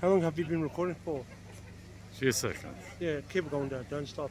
How long have you been recording for? Few seconds. Yeah, keep going there, don't stop.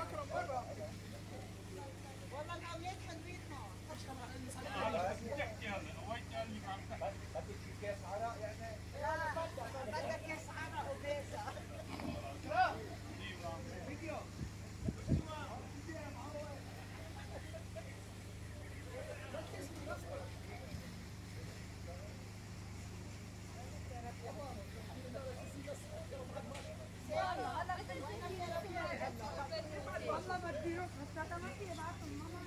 بكرة بره والله الاولاد मत बात तो अम्मा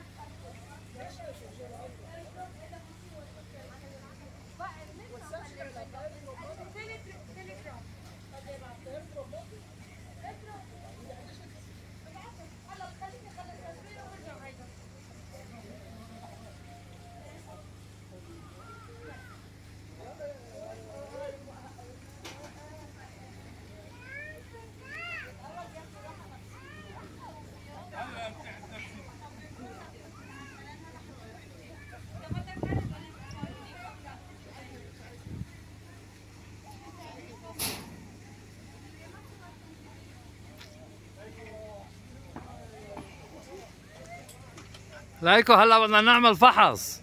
لايكو هلا بدنا نعمل فحص.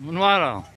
من ورا